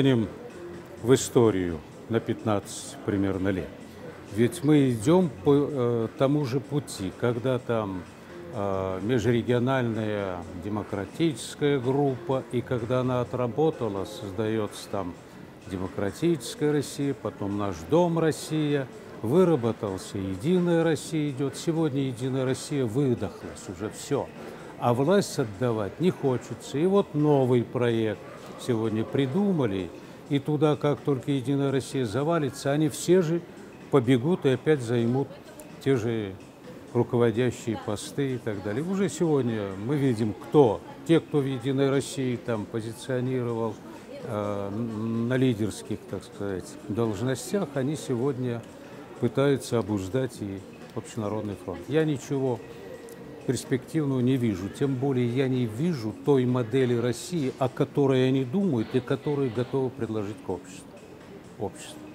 Взглянем в историю на 15 примерно лет. Ведь мы идем по э, тому же пути, когда там э, межрегиональная демократическая группа, и когда она отработала, создается там демократическая Россия, потом наш дом Россия, выработался Единая Россия идет. Сегодня Единая Россия выдохлась уже все. А власть отдавать не хочется. И вот новый проект сегодня придумали, и туда, как только Единая Россия завалится, они все же побегут и опять займут те же руководящие посты и так далее. Уже сегодня мы видим, кто, те, кто в Единой России там позиционировал э, на лидерских, так сказать, должностях, они сегодня пытаются обуздать и общенародный фронт. Я ничего перспективного не вижу. Тем более я не вижу той модели России, о которой они думают и которую готовы предложить к обществу. обществу.